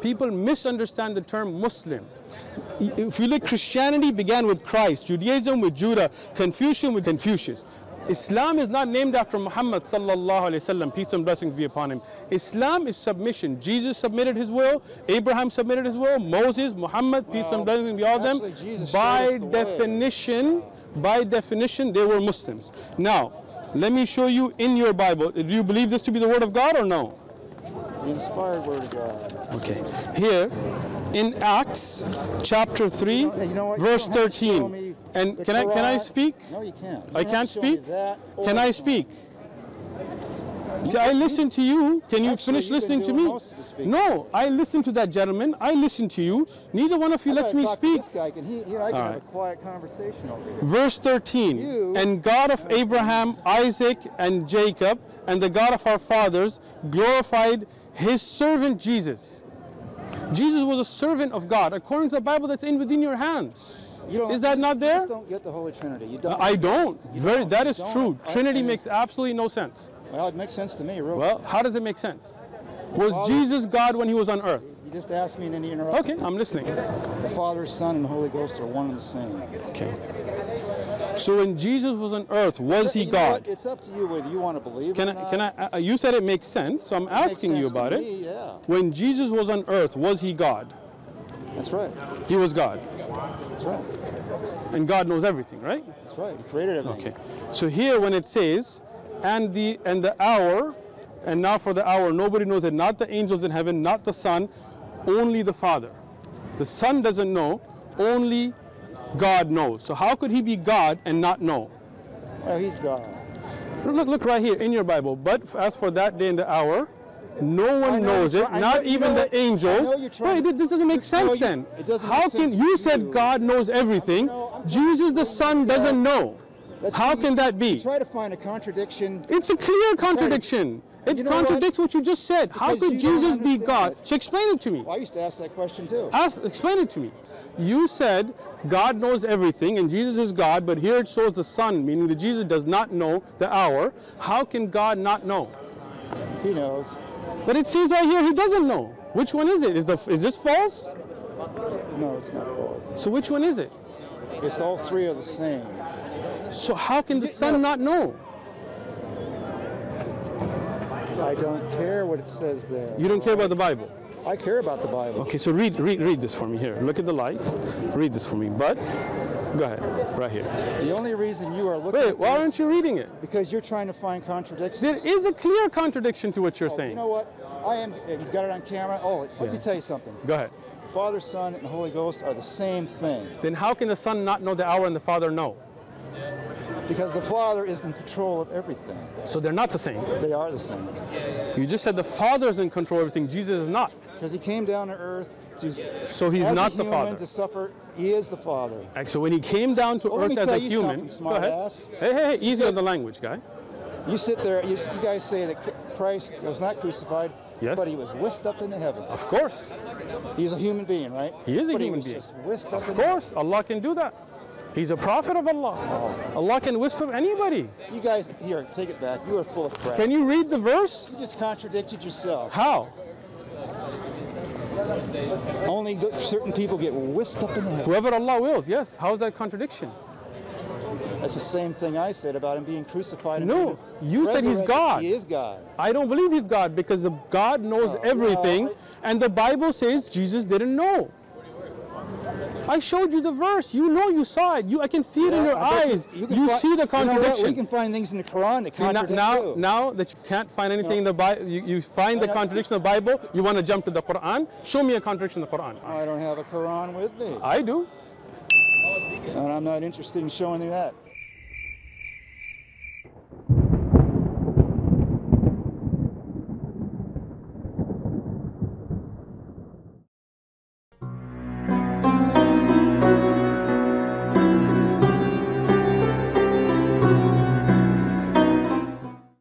people misunderstand the term Muslim. If you look, Christianity began with Christ, Judaism with Judah, Confucian with Confucius. Islam is not named after Muhammad sallallahu alaihi wasallam, peace and blessings be upon him. Islam is submission. Jesus submitted his will, Abraham submitted his will, Moses, Muhammad, peace Well, and blessings be on them. Jesus By the way. definition, by definition, they were Muslims. Now, let me show you in your Bible. Do you believe this to be the word of God or no? The inspired word of God. Okay. Here in Acts chapter 3, You know- you know? Verse don't have to show 13. And can I can I speak? No, you can't. You I can't to show me speak? Can I speak? See, I listen to you. Can you Actually, finish you've listening to me? most of the speaking. No, I listen to that gentleman. I listen to you. Neither one of you lets me speak. Guy can he, I can All have a quiet conversation over here. Verse 13 You- And God of Abraham, Isaac, and Jacob, and the God of our fathers glorified his servant Jesus. Jesus was a servant of God, according to the Bible that's in within your hands. You Is that not you there? just don't get the Holy Trinity. You don't. I don't. Very, don't. that You don't. true. Trinity makes absolutely no sense. Well, it makes sense to me. Well, how does it make sense? Was Jesus God when he was on earth? You just asked me and then you interrupted. Okay, I'm listening. The Father, Son, and the Holy Ghost are one and the same. Okay. So when Jesus was on earth, was he You know what? God? It's up to you whether you want to believe Can I, not. can I, uh, you said it makes sense, so I'm It asking you about it. me, Yeah, When Jesus was on earth, was he God? that's right. He was God. That's right. And God knows everything, right? That's right. He created everything. Okay. So here when it says, and the and the hour, and now for the hour, nobody knows it, not the angels in heaven, not the Son, only the Father. The Son doesn't know, only God knows. So how could he be God and not know? Well, he's God. Look, look right here in your Bible. But as for that day and the hour, no one know knows it, try- not know- you even know the angels. know you're trying- Wait, this doesn't make sense you- then. it doesn't How can sense you said you. God knows everything? Jesus the Son doesn't know. Let's How see, can that be? Try to find a contradiction. It's a clear contradiction. It You know contradicts what? you just said. How could Jesus be God? it. So explain it to me. Well, I used to ask that question too. Ask, explain it to me. You said God knows everything and Jesus is God, but here it shows the Son, meaning that Jesus does not know the hour. How can God not know? He knows. But it says right here he doesn't know. Which one is it? Is the is this false? No, it's not false. So which one is it? It's all three are the same. So how can the Son no. not know? I don't care what it says there. You don't care about the Bible. I care about the Bible. Okay, so read read read this for me here. Look at the light. Read this for me. But go ahead, right here. The only reason you are looking Wait, why aren't you reading it? because you're trying to find contradictions. There is a clear contradiction to what you're Oh, saying. You know what? I am. You've got it on camera. Oh, let Yeah. me tell you something. Go ahead. Father, Son, and the Holy Ghost are the same thing Then how can the Son not know the hour and the Father know? Because the Father is in control of everything. So they're not the same. They are the same You just said the Father is in control of everything. Jesus is not. because He came down to earth to. So he's as not a the human Father. to suffer. He is the Father. So when he came down to Well, earth as a human, go ahead. Hey, hey, hey, easy on the language, guy. You sit there. You, you guys say that Christ was not crucified, Yes. but He was whisked up into heaven. Of course, He's a human being, right? he is a but human being. Just whisked up Of course, Allah can do that. He's a prophet of Allah. Oh. Allah can whisper anybody. You guys, here, take it back. You are full of crap. Can you read the verse? You just contradicted yourself. How? Only certain people get whisked up in the heaven. Whoever Allah wills, yes. How is that contradiction? That's the same thing I said about him being crucified. and No, you said he's. God. He is God. I don't believe he's God because God knows Oh, everything, no, and the Bible says Jesus didn't know. I showed you the verse. You know, you saw it. You, I can see it in your eyes. can You, fi- see the You know contradiction. We can find things in the Quran that See, now, contradict now, too. now that you can't find anything in the Bible, you, you find the contradiction in the Bible. You want to jump to the Quran. Show me a contradiction in the Quran. I don't have a Quran with me, I do. and I'm not interested in showing you that.